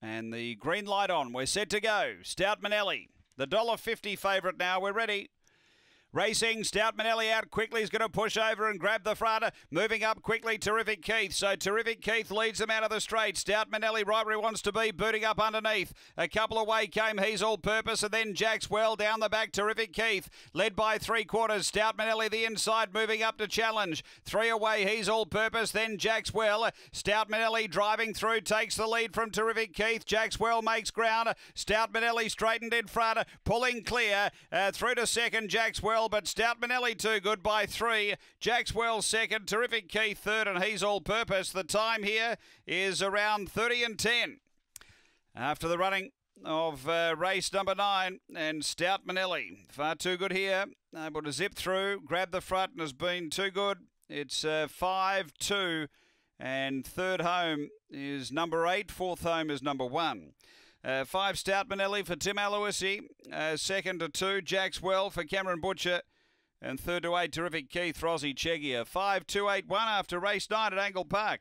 And the green light on. We're set to go. Stout Manelli, the $1.50 favourite now. We're ready. Racing, Stout Manelli out quickly. He's going to push over and grab the front. Moving up quickly, Terrific Keith. So Terrific Keith leads them out of the straight. Stout Manelli right where he wants to be, booting up underneath. A couple away came He's All Purpose and then Jack's Well down the back. Terrific Keith led by three quarters. Stout Manelli the inside, moving up to challenge. Three away, He's All Purpose, then Jack's Well. Stout Manelli driving through, takes the lead from Terrific Keith. Jack's Well makes ground. Stout Manelli straightened in front, pulling clear uh, through to second. Jack's Well but Stout Manelli too good by three. Jack's Well second. Terrific Keith third, and he's all purpose. The time here is around 30 and 10. After the running of uh, race number nine and Stout Manelli. Far too good here. Able to zip through, grab the front, and has been too good. It's uh, 5 2, and third home is number eight. Fourth home is number one. Uh, five Stout Manelli for Tim Aloisi. Uh, second to two, Jack's Well for Cameron Butcher. And third to eight, terrific Keith Rossi Chegia. 5 2 8 1 after race nine at Angle Park.